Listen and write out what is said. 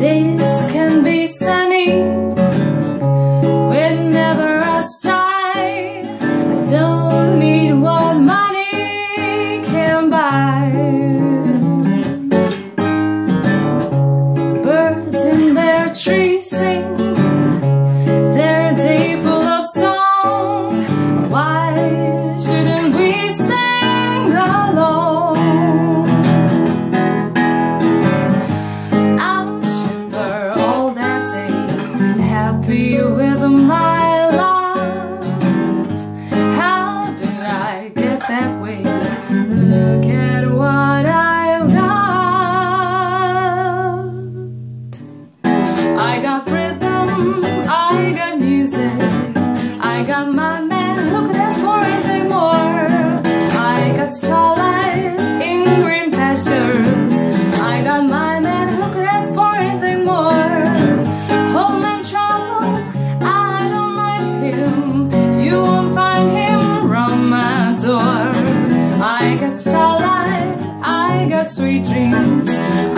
This can be sunny whenever I sigh. I don't need what money can buy. Birds in their trees. happy with my lot How did I get that way? Look at what I've got I got rhythm, I got music I got my sweet dreams.